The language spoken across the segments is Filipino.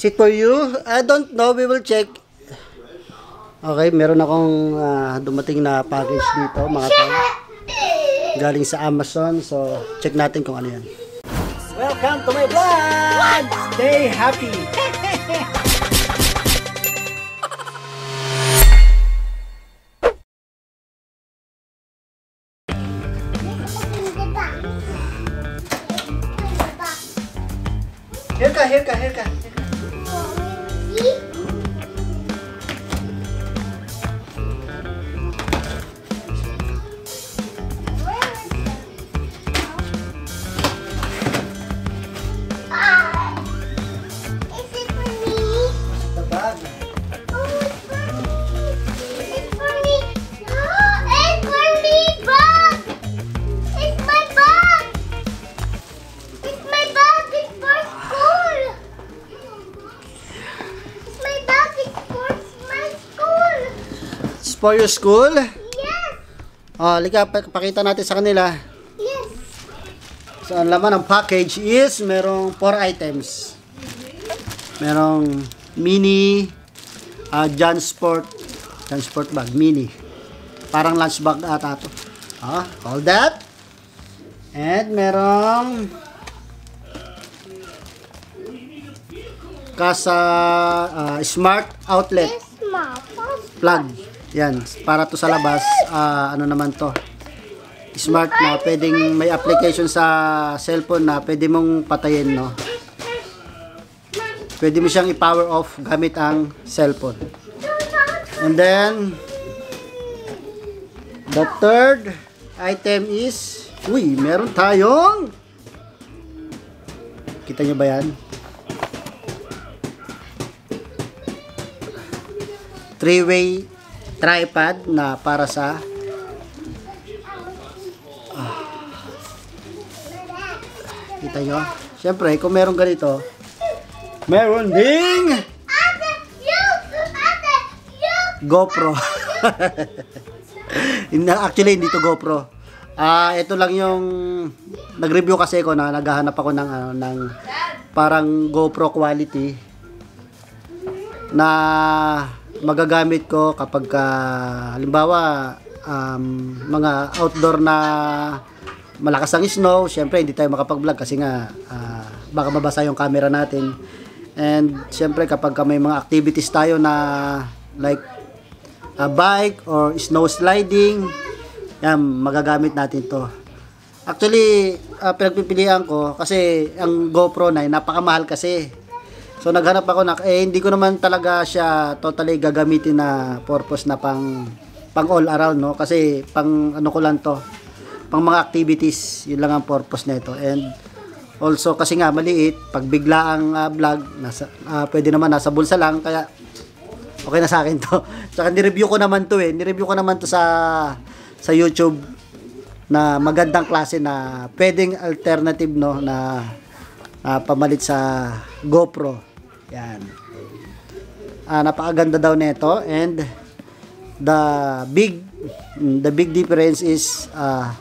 Is it for you? I don't know. We will check. Okay, meron akong ah, dumating na package dito, mga tol. Galing sa Amazon. So, check natin kung ano yan. Welcome to my vlog! Stay happy! Here ka, here ka. here ka. For your school? Oh, lika, pa- pakita natin sa kanila. So, ang laman ng package is merong 4 items. Merong mini uh, John Sport John Sport bag, mini. Parang lunch bag ata to. Ah, all that. And merong Kasa ah, Smart Outlet plug. Yan, para to sa labas, ah, ano naman to. Smart na pwedeng may application sa cellphone na pwede mong patayin, no. Pwede mo siyang i-power off gamit ang cellphone. And then the third item is uy, meron tayong Kita nyo ba yan? Three-way tripod na para sa Ah. Kita nyo? Siyempre, kung meron ganito, meron ding GoPro. Actually, hindi to GoPro. Ah, ito lang yung nag-review kasi ako na naghahanap ako ng ano ng parang GoPro quality na magagamit ko kapag ka, halimbawa um, mga outdoor na malakas ang snow, syempre hindi tayo makapag-vlog kasi nga ah, baka mabasa yung camera natin. And syempre kapag ka may mga activities tayo na like a bike or snow sliding, yan, magagamit natin to. Actually, ah, pinagpipilian ko kasi ang GoPro na napakamahal kasi. So naghanap ako na eh hindi ko naman talaga siya totally gagamitin na purpose na pang pang all around no kasi pang ano ko lang to pang mga activities yun lang ang purpose nito and also kasi nga maliit pag bigla ang ah, vlog nasa ah, pwede naman nasa bulsa lang kaya okay na sa akin to. Tsaka ni-review ko naman to eh. Ni-review ko naman to sa sa YouTube na magandang klase na pwedeng alternative no na, na pamalit sa GoPro. Yan. Ah, napakaganda daw nito and the big the big difference is ah,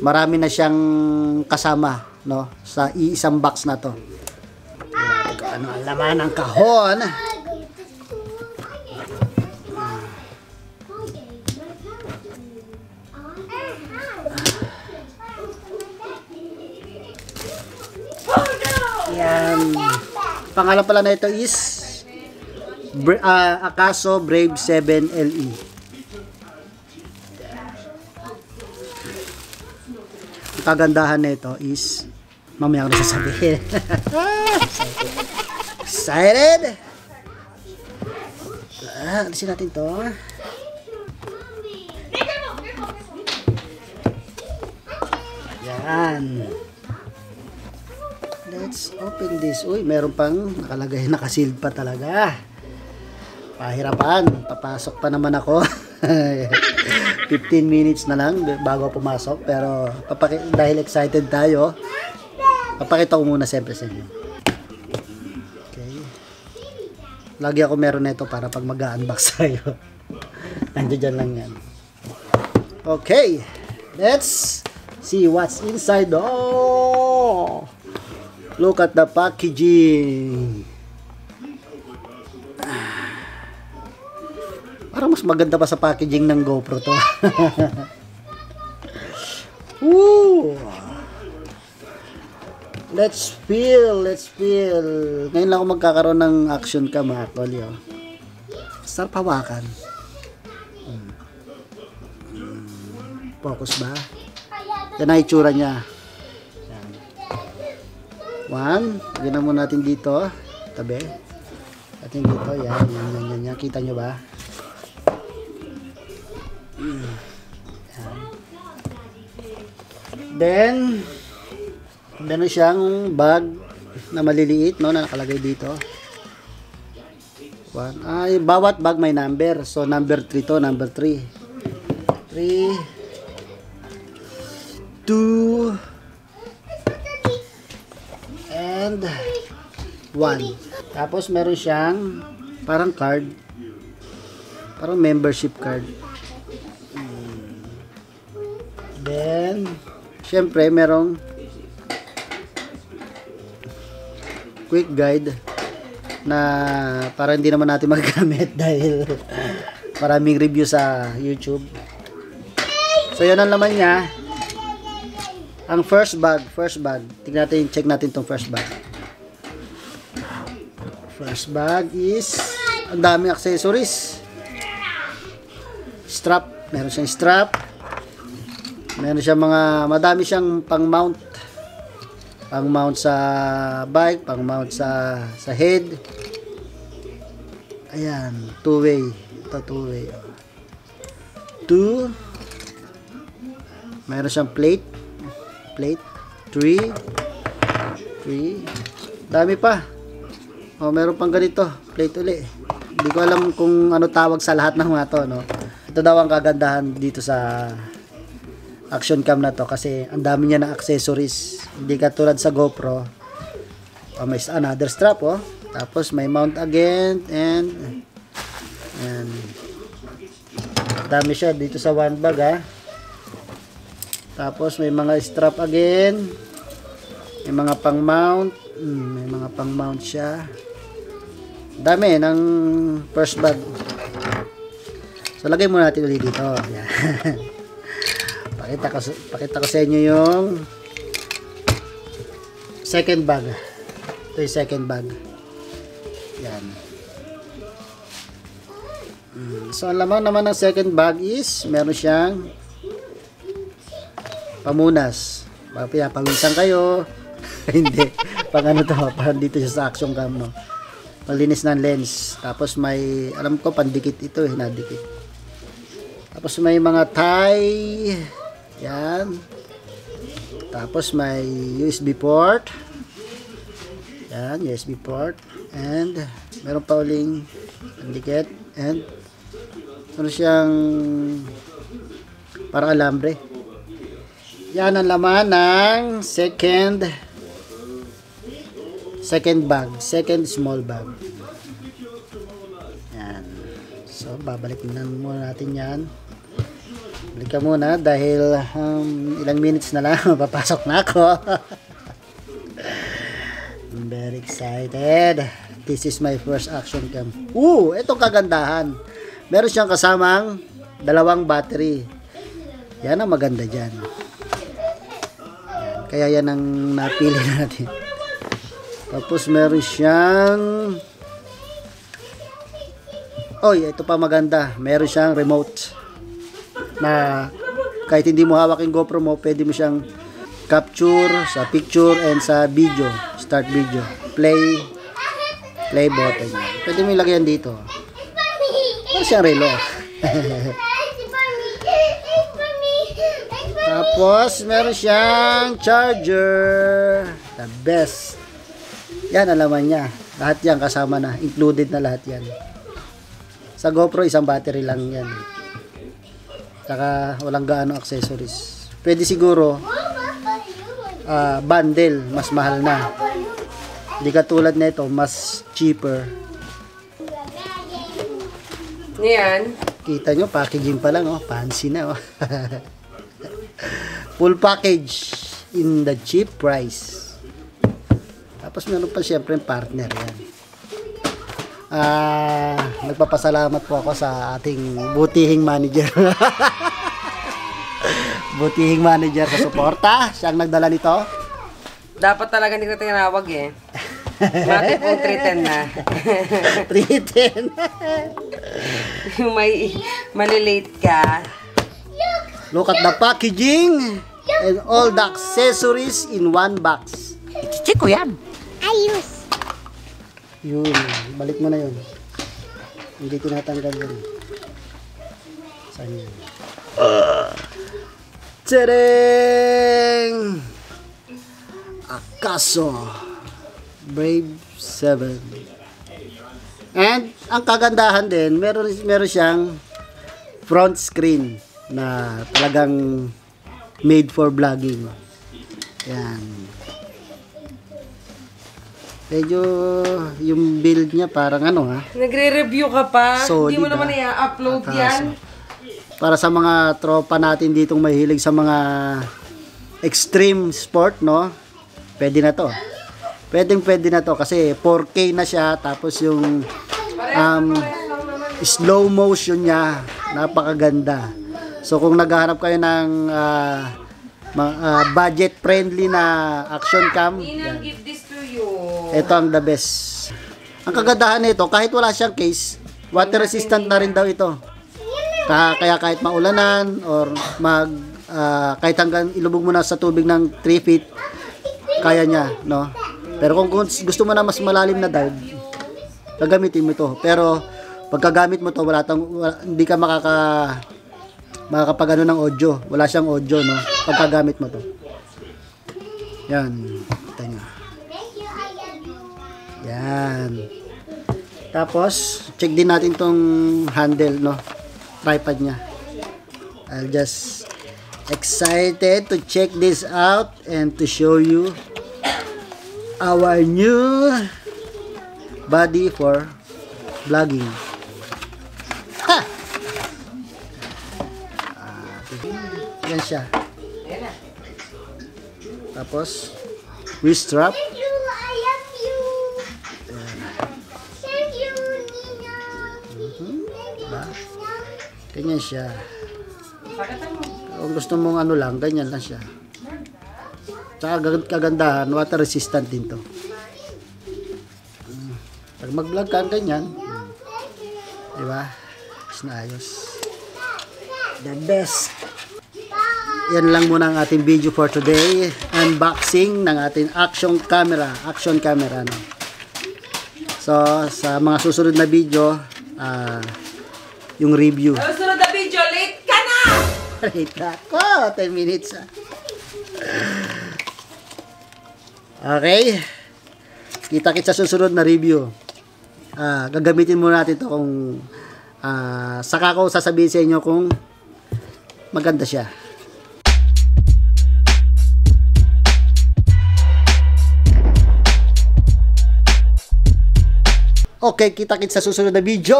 marami na siyang kasama no sa iisang box na to. Ano ang laman ng kahon. Yan. Pangalan pala na ito is ah, Akaso Brave 7 LE. Ang kagandahan nito is mamaya ko na sasabihin. Excited? Ah, alisin natin to. Yan. Let's open this. Uy, meron pang nakalagay, nakasealed pa talaga. Pahirapan. Papasok pa naman ako. 15 minutes na lang bago pumasok. Pero papaki- dahil excited tayo, papakita ko muna siyempre sa inyo. Okay. Lagi ako meron nito para pag mag-unbox tayo. Nandiyan dyan lang yan. Okay. Let's see what's inside. Oh! Look at the packaging. Ah. Parang mas maganda pa sa packaging ng GoPro to. Woo! Let's feel, let's feel. Ngayon lang ako magkakaroon ng action cam actually. Oh. Sarap hawakan. Hmm. Hmm. Focus ba? Yan ang itsura niya. One. Lagyan mo natin dito. Tabi. Atin dito. Yan, yan, yan, yan, yan. Kita nyo ba? Hmm. Yan. Then, meron siyang bag na maliliit, no, na nakalagay dito. One. Ay, bawat bag may number. So, number 3 to, number 3. 3, 2, and 1. Tapos, meron siyang parang card. Parang membership card. Hmm. Then, syempre, merong quick guide na para hindi naman natin magamit dahil maraming review sa YouTube. So, yan ang laman niya. Ang first bag, first bag. Tingnan natin, check natin tong first bag. First bag is ang daming accessories. Strap, meron siyang strap. Meron siyang mga madami siyang pang-mount pang mount sa bike, pang mount sa sa head. Ayan, two way. Ito two way. Two. Meron siyang plate. Plate. Three. Three. Dami pa. Oh, meron pang ganito. Plate uli. Hindi ko alam kung ano tawag sa lahat ng mga to, no. Ito daw ang kagandahan dito sa action cam na to kasi ang dami niya na accessories hindi katulad sa GoPro oh, may another strap oh tapos may mount again and and dami siya dito sa one bag ha tapos may mga strap again. May mga pang mount. Hmm, may mga pang mount siya. Dami ng first bag. So lagay muna natin ulit dito. Pakita ko, pakita ko sa inyo yung second bag. Ito yung second bag. Yan mm, so ang laman naman ng second bag is meron siyang pamunas pag pinapawisan kayo hindi pag ano to pag dito siya sa action cam no malinis ng lens tapos may alam ko pandikit ito eh nadikit tapos may mga tie yan. Tapos may USB port. Yan, USB port. And meron pa uling dikit and ano siyang para alambre. Yan ang laman ng second second bag, second small bag. Yan. So, babalik na muna natin yan. Balik ka muna dahil um, ilang minutes na lang papasok na ako. I'm very excited. This is my first action cam. Ooh, itong kagandahan. Meron siyang kasamang dalawang battery. Yan ang maganda dyan. Kaya yan ang napili natin. Tapos meron siyang Oy, ito pa maganda. Meron siyang remote na kahit hindi mo hawak yung GoPro mo, pwede mo siyang capture sa picture and sa video. Start video. Play play button. Pwede mo ilagay yan dito. Para siyang relo. Tapos, meron siyang charger. The best. Yan, alaman niya. Lahat yan kasama na. Included na lahat yan. Sa GoPro, isang battery lang yan. Saka walang gaano accessories. Pwede siguro uh, bundle, mas mahal na. Hindi katulad nito, mas cheaper. Yan. Kita nyo, packaging pa lang, oh. Fancy na, oh. Full package in the cheap price. Tapos meron pa siyempre partner yan. Ah, nagpapasalamat po ako sa ating butihing manager. butihing manager sa suporta. Siya ang nagdala nito. Dapat talaga hindi ko tinawag eh. Mati po 310 na. 310. Yung may malilate ka. Look at the packaging and all the accessories in one box. Check ko yan. Ayos. Yun, balik mo na yun. Hindi tinatanggal yun. Saan yun? Tadang! Akaso. Brave 7. And, ang kagandahan din, meron, meron siyang front screen na talagang made for vlogging. Yan. Medyo yung build niya parang ano ha. Nagre-review ka pa. Solid, Hindi mo naman ah. i-upload yan. Para sa mga tropa natin ditong mahilig sa mga extreme sport, no? Pwede na to. Pwedeng pwede na to kasi 4K na siya tapos yung um, slow motion niya napakaganda. So kung naghahanap kayo ng ah, ma- ah, budget friendly na action cam, Ninang, give this to you. ito ang the best. Ang kagandahan nito, kahit wala siyang case, water resistant na rin daw ito. Ka- Kaya kahit maulanan or mag ah, kahit hanggang ilubog mo na sa tubig ng 3 feet, kaya niya, no? Pero kung gus- gusto mo na mas malalim na dive, gagamitin mo ito. Pero pagkagamit mo to, wala tang wala- hindi ka makaka makakapag ano ng audio. Wala siyang audio, no? Pagkagamit mo to. Yan. Kita nyo. Yan. Tapos, check din natin tong handle, no? Tripod niya. I'll just excited to check this out and to show you our new body for vlogging. Siya. Tapos, wrist strap. Thank you. I love you. Thank you, Nina. Thank you, Nina. Ganyan siya. Kung gusto mong ano lang, ganyan lang siya. Tsaka kagandahan, water resistant din to. Mm. Pag mag-vlog ka, ganyan. Mm. Di ba? Ayos na ayos. The best. Yan lang muna ang ating video for today. Unboxing ng ating action camera. Action camera. No? So, sa mga susunod na video, ah, yung review. Susunod na video, late ka na! Wait ako, 10 minutes. Okay. Kita-kits sa susunod na review. Ah, gagamitin muna natin to kung ah, saka ko sasabihin sa inyo kung maganda siya. Okay, kita-kits sa susunod na video.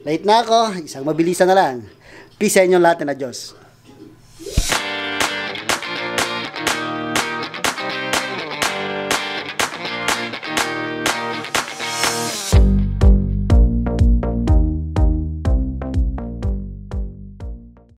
Late na ako, isang mabilisan na lang. Peace sa inyong lahat na Diyos.